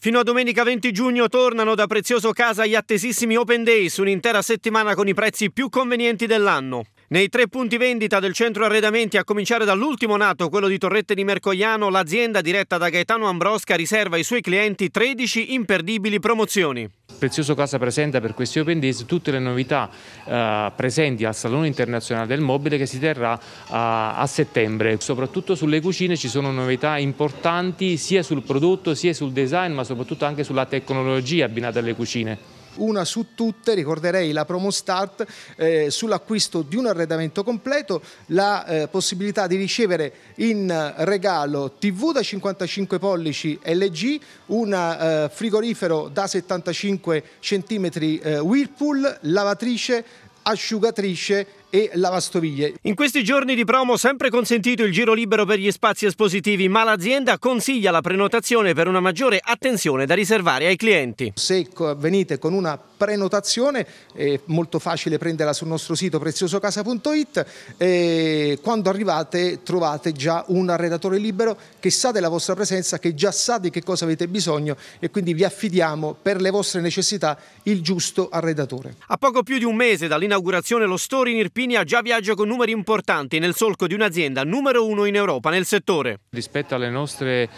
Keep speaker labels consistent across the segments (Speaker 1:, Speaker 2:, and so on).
Speaker 1: Fino a domenica 20 giugno tornano da Prezioso Casa gli attesissimi Open Days, un'intera settimana con i prezzi più convenienti dell'anno. Nei tre punti vendita del centro arredamenti, a cominciare dall'ultimo nato, quello di Torrette di Mercogliano, l'azienda diretta da Gaetano Ambrosca riserva ai suoi clienti 13 imperdibili promozioni.
Speaker 2: Prezioso Casa presenta per questi Open Days tutte le novità eh, presenti al Salone Internazionale del Mobile che si terrà eh, a settembre. Soprattutto sulle cucine ci sono novità importanti sia sul prodotto sia sul design ma soprattutto anche sulla tecnologia abbinata alle cucine
Speaker 3: una su tutte, ricorderei la promo start eh, sull'acquisto di un arredamento completo, la eh, possibilità di ricevere in regalo TV da 55 pollici LG, un eh, frigorifero da 75 cm eh, Whirlpool, lavatrice, asciugatrice e lavastoviglie.
Speaker 1: In questi giorni di promo sempre consentito il giro libero per gli spazi espositivi, ma l'azienda consiglia la prenotazione per una maggiore attenzione da riservare ai clienti.
Speaker 3: Se venite con una prenotazione è molto facile prenderla sul nostro sito preziosocasa.it e quando arrivate trovate già un arredatore libero che sa della vostra presenza, che già sa di che cosa avete bisogno e quindi vi affidiamo per le vostre necessità il giusto arredatore.
Speaker 1: A poco più di un mese dall'inaugurazione lo store in Irpino Irpinia già viaggia con numeri importanti nel solco di un'azienda numero uno in Europa nel settore.
Speaker 2: Rispetto alle nostre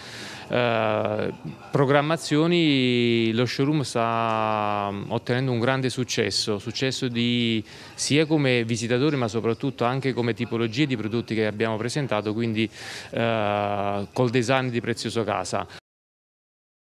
Speaker 2: eh, programmazioni lo showroom sta ottenendo un grande successo, successo di, sia come visitatori ma soprattutto anche come tipologie di prodotti che abbiamo presentato, quindi eh, col design di Prezioso Casa.